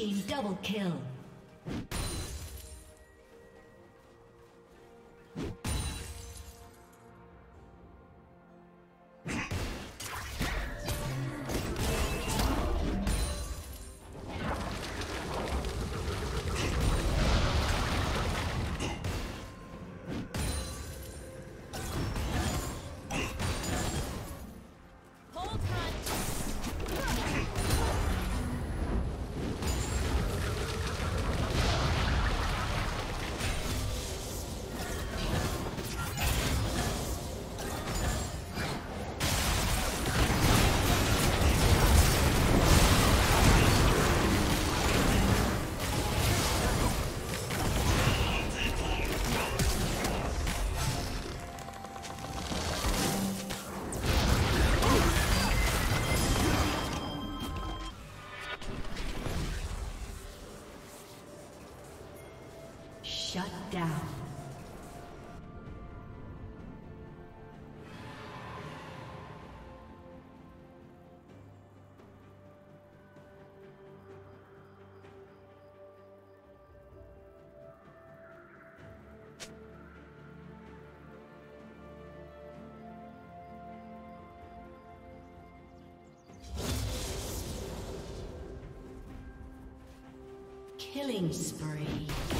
team double kill. Killing spree.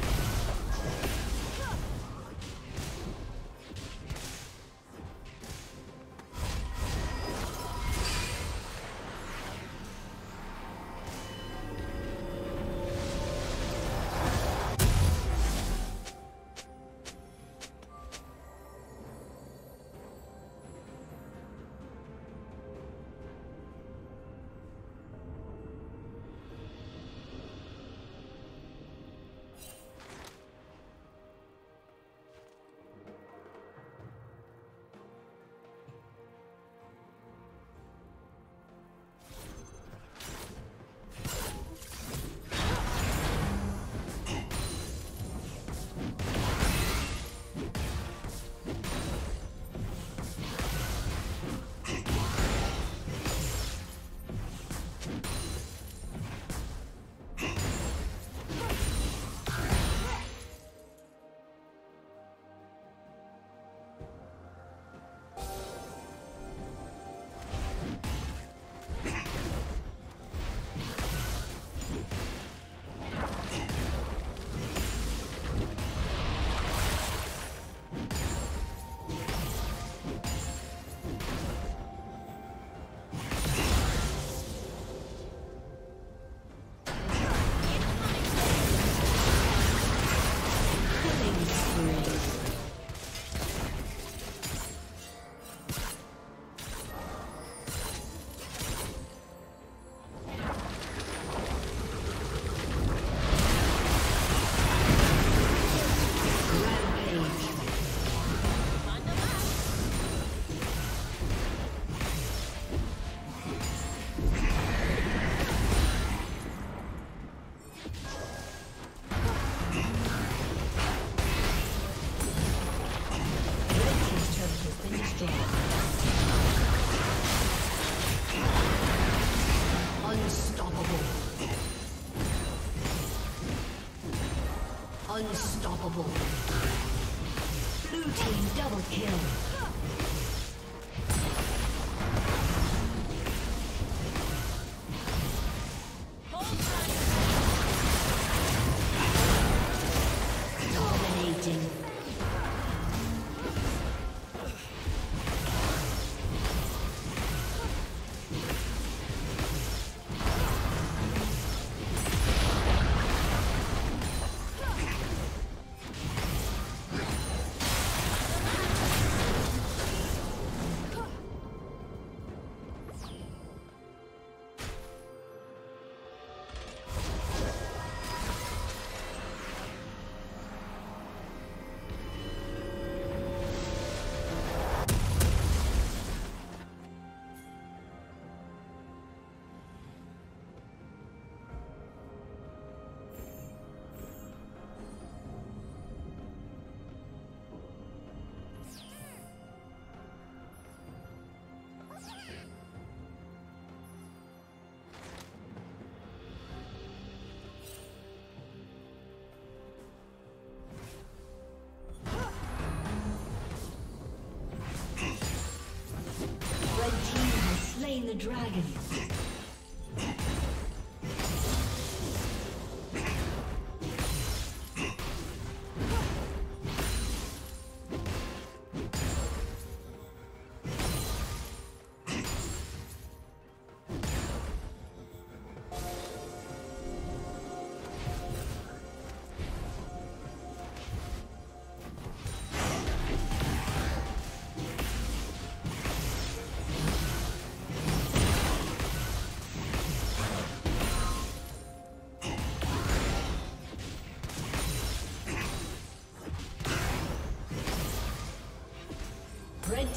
Team double kill. The dragon.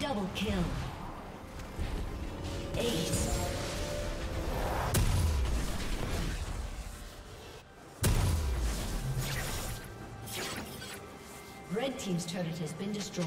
Double kill. Ace. Red Team's turret has been destroyed.